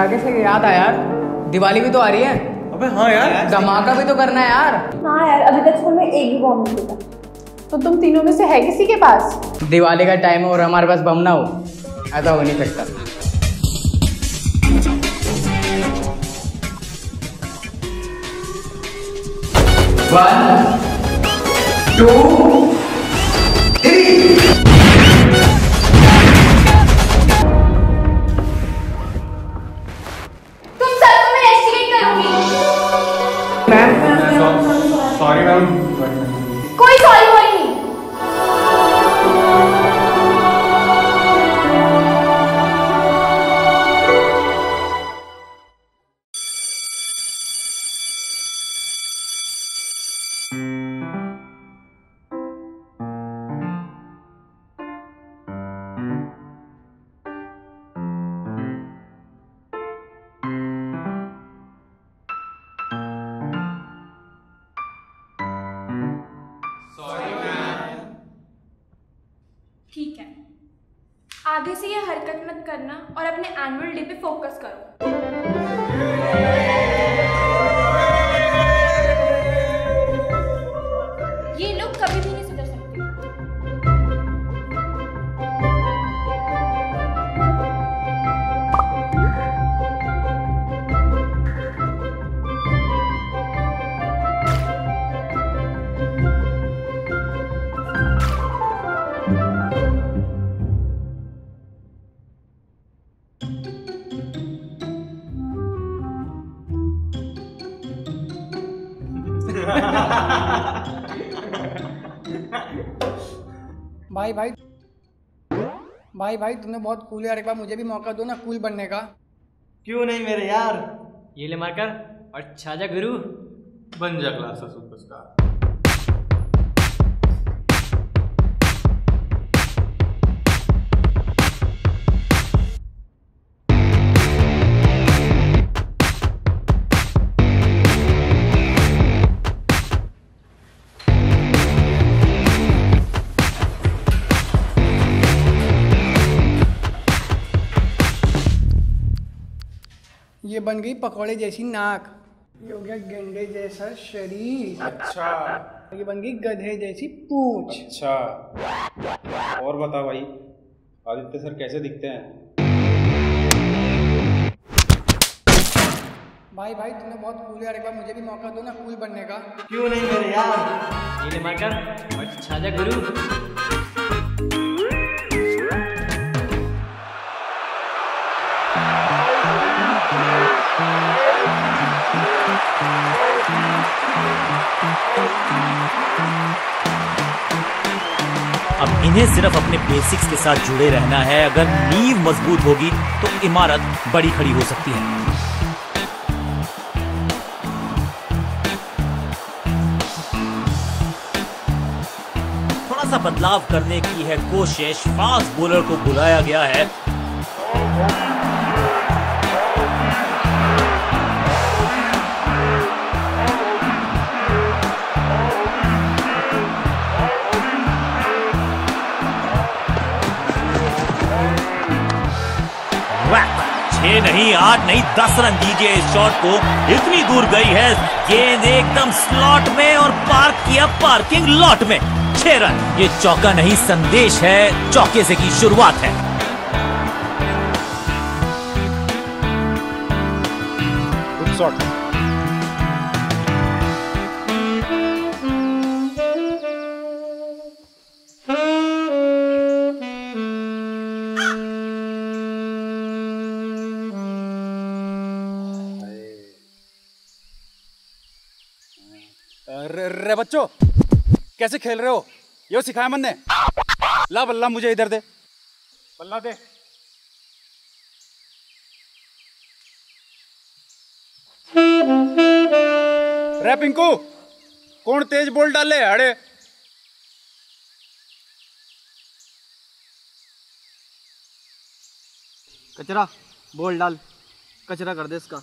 आगे से याद आया यार। दिवाली भी तो आ रही है। अबे हाँ यार। धमाका भी तो करना है यार। हाँ यार अभी तक स्कूल में एक भी बॉम्ब नहीं टूटा तो तुम तीनों में से है किसी के पास? दिवाली का टाइम है और हमारे पास बम ना हो ऐसा हो नहीं सकता। वन टू और अपने एनुअल डे पे फोकस करो। भाई भाई। भाई भाई तुमने बहुत कूल यार एक बार मुझे भी मौका दो ना कूल बनने का। क्यों नहीं मेरे यार? ये ले मारकर अच्छा जा गुरु। बन जा क्लास सुपरस्टार ये बन गई पकौड़े जैसी नाक। ये हो गया गेंडे जैसा शरीर। अच्छा। ये बन गई गधे जैसी पूंछ। अच्छा। और बता भाई आदित्य सर कैसे दिखते हैं? भाई भाई तुमने बहुत कूल यार एक बार मुझे भी मौका दो ना कूल बनने का। क्यों नहीं मेरे यार? ये ले मारकर और गुरु। अब इन्हें सिर्फ़ अपने बेसिक्स के साथ जुड़े रहना है। अगर नींव मज़बूत होगी तो इमारत बड़ी खड़ी हो सकती है। थोड़ा सा बदलाव करने की है कोशिश। फास्ट बॉलर को बुलाया गया है। नहीं, आठ नहीं, दस रन दीजिए इस शॉट को। इतनी दूर गई है। गेंद एकदम स्लॉट में और पार्क किया पार्किंग लॉट में। छह रन। ये चौका नहीं, संदेश है। चौके से की शुरुआत है। रे, बच्चों कैसे खेल रहे हो? यो सिखाया मन ने ला बल्ला मुझे इधर दे। बल्ला दे। रे पिंकू कौन तेज बोल डाले अड़े? कचरा बोल डाल। कचरा कर दे इसका।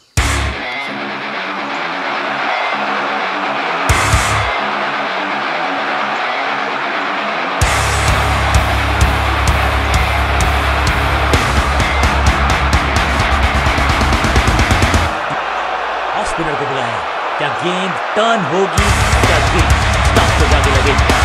टर्न होगी? क्या दिल स्टॉप हो जाने लगेगी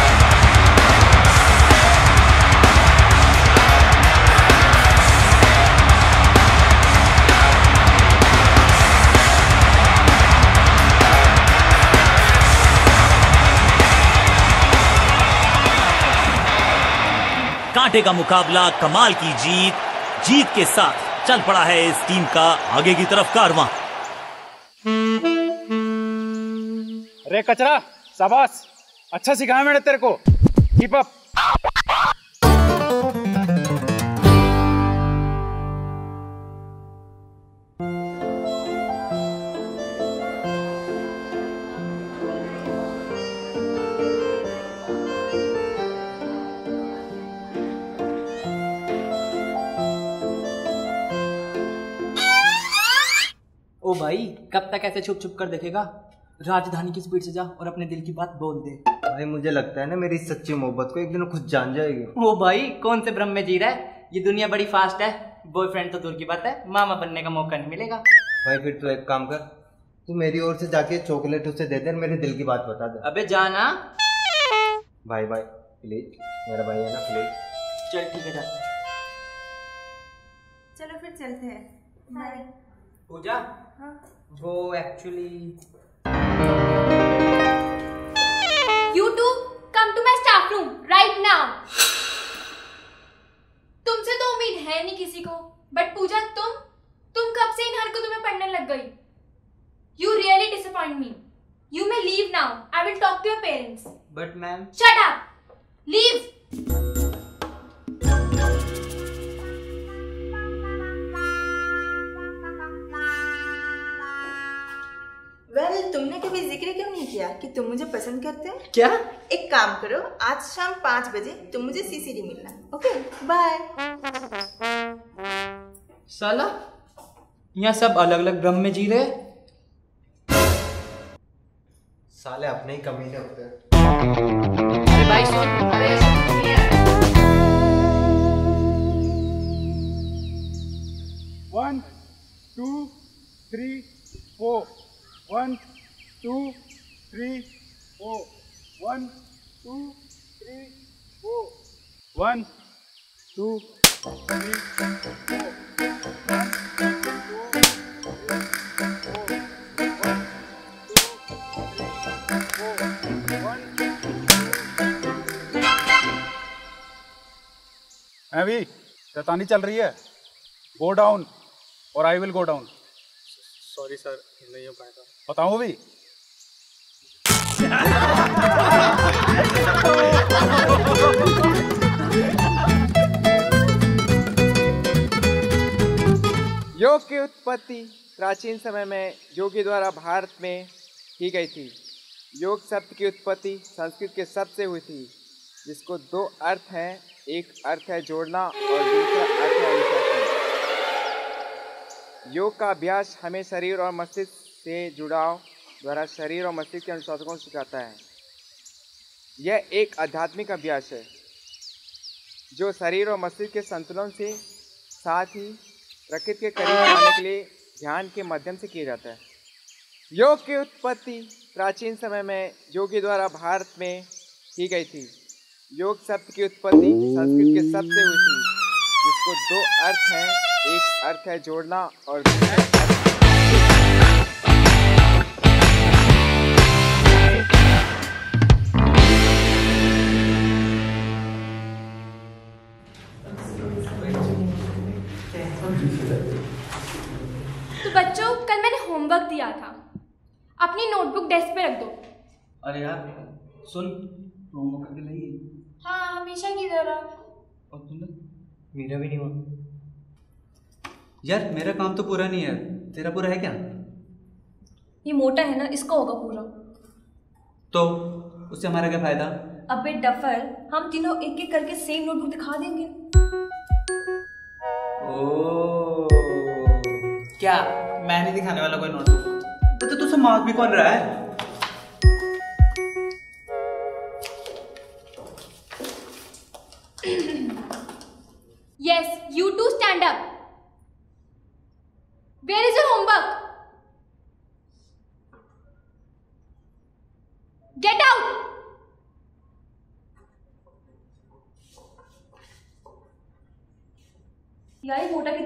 कांटे का मुकाबला, कमाल की जीत। जीत के साथ चल पड़ा है इस टीम का आगे की तरफ़ कारवां। रे कचरा शाबाश। अच्छा सिखाया मैंने तेरे को। कीप अप ओ भाई कब तक ऐसे छुप छुप कर देखेगा? राजधानी की स्पीड से जा और अपने दिल की बात बोल दे। भाई मुझे लगता है ना मेरी सच्ची मोहब्बत को एक दिन खुद जान जाएगी। ओ भाई कौन से भ्रम में जी रहा है? ये दुनिया बड़ी फास्ट है। बॉयफ्रेंड तो दूर की बात है। मामा बनने का मौका नहीं मिलेगा। भाई फिर तू एक काम कर तू मेरी ओर से जाके चॉकलेट उसे दे दे और मेरे दिल की बात बता दे। अबे जाना। भाई भाई प्लीज़ मेरा भाई है ना प्लीज़ चल ठीक है जा चलो फिर चलते हैं। बाय पूजा? हाँ? वो actually you two come to my staff room right now तुमसे तो उम्मीद है नहीं किसी को बट पूजा तुम तुम कब से इन हरकतों में पढ़ने लग गई? You really disappoint me you may leave now I will talk to your parents but ma'am shut up leave well well, तुमने कभी ज़िक्र क्यों नहीं किया कि तुम मुझे पसंद करते हो? क्या? एक काम करो आज शाम पाँच बजे तुम मुझे सीसीडी मिलना ओके? बाय साला यहाँ सब अलग अलग भ्रम में जी रहे साले अपने ही कमीने होते हैं। अरे भाई सुन अरे है। One two three four one two three four one two three four one two three अभी शैतानी चल रही है। गो डाउन और I will go down sorry sir नहीं हो पाएगा। बताऊँ भी योग की उत्पत्ति प्राचीन समय में योगी द्वारा भारत में की गई थी। योग शब्द की उत्पत्ति संस्कृत के शब्द से हुई थी जिसको दो अर्थ हैं। एक अर्थ है जोड़ना और दूसरा योग का अभ्यास हमें शरीर और मस्तिष्क से जुड़ाव द्वारा शरीर और मस्तिष्क के अनुशासन को सिखाता है। यह एक आध्यात्मिक अभ्यास है, जो शरीर और मस्तिष्क के संतुलन से साथ ही प्रकृति के करीब आने के लिए ध्यान के माध्यम से किया जाता है। योग की उत्पत्ति प्राचीन समय में योगी द्वारा भारत में की गई थी। योग शब्द की उत्पत्ति संस्कृत के शब्द से हुई थी, जिसको दो अर्थ हैं। एक अर्थ है जोड़ना और तो बच्चों कल मैंने होमवर्क दिया था। अपनी नोटबुक डेस्क पे रख दो। अरे यार सुन होमवर्क करके लाई हाँ हमेशा की तरह। और तूने? मेरा भी नहीं हुआ। यार मेरा काम तो पूरा नहीं है। तेरा पूरा है क्या? ये मोटा है ना इसका होगा पूरा। तो उससे हमारा क्या फ़ायदा? अबे डफर हम तीनों एक एक करके सेम नोटबुक दिखा देंगे। ओ क्या? मैं नहीं दिखाने वाला कोई नोटबुक तो तुझसे मार्क भी कौन रहा है?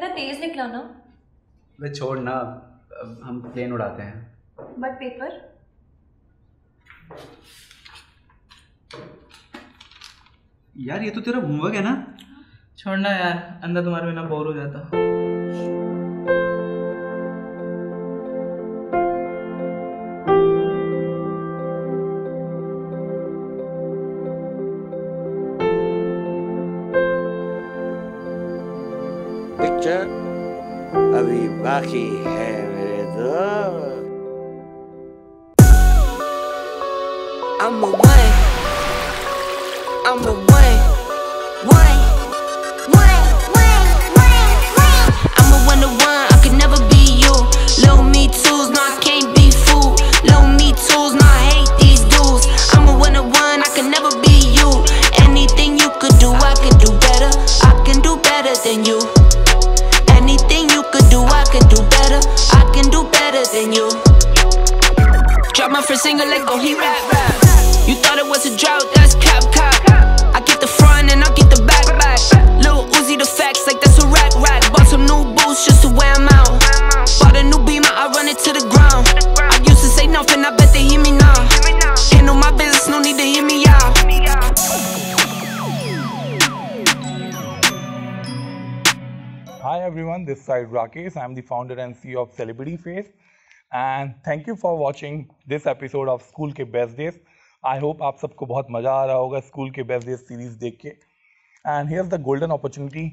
कितना तेज निकला ना। वे छोड़ ना अब हम प्लेन उड़ाते हैं। बट पेपर यार ये तो तेरा होमवर्क है ना? छोड़ना यार अंदर तुम्हारे बिना बोर हो जाता। पिक्चर अभी बाकी है मेरे दोस्त this side, Rakesh. I'm the founder and CEO of Celebrity Face. And thank you for watching this episode of School के Best Days. I hope आप सबको बहुत मज़ा आ रहा होगा स्कूल के बेस्ट डेज़ सीरीज़ देख के and here the golden opportunity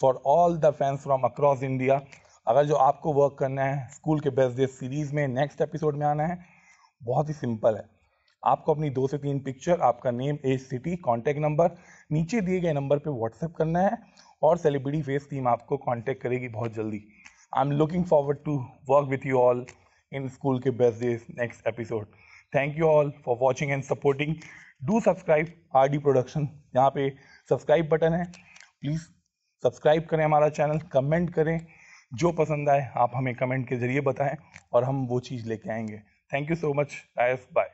for all the fans from across India अगर जो आपको वर्क करना है स्कूल के बेस्ट डेज़ सीरीज़ में नेक्स्ट एपिसोड में आना है, बहुत ही सिंपल है आपको अपनी दो से तीन पिक्चर आपका name age city contact number नीचे दिए गए नंबर पे व्हाट्सएप करना है और सेलिब्रिटी फेस टीम आपको कांटेक्ट करेगी बहुत जल्दी। I am looking forward to work with you all in school के best days next episode thank you all for watching and supporting do subscribe R D production यहाँ पे subscribe button है। Please subscribe करें हमारा channel comment करें। जो पसंद आए, आप हमें कमेंट के ज़रिए बताएँ और हम वो चीज़ लेके आएँगे। Thank you so much guys bye